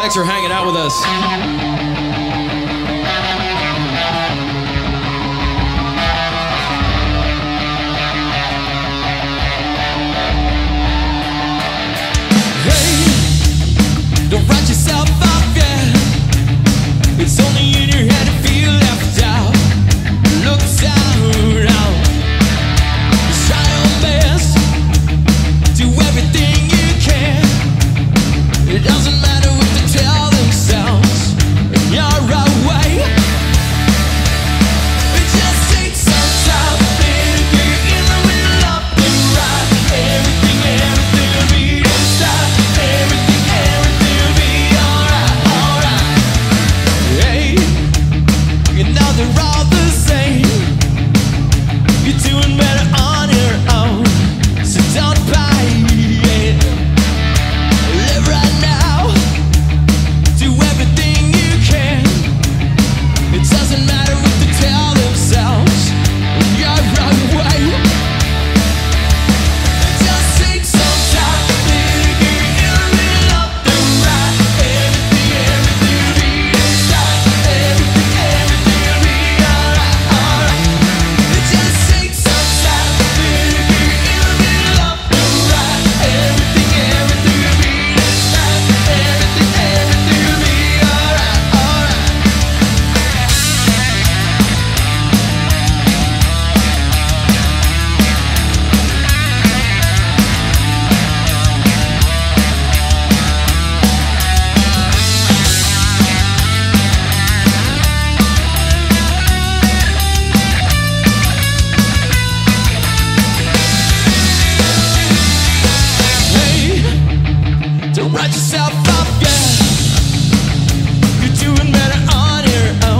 Thanks for hanging out with us. Brought yourself up, yeah. You're doing better on your own.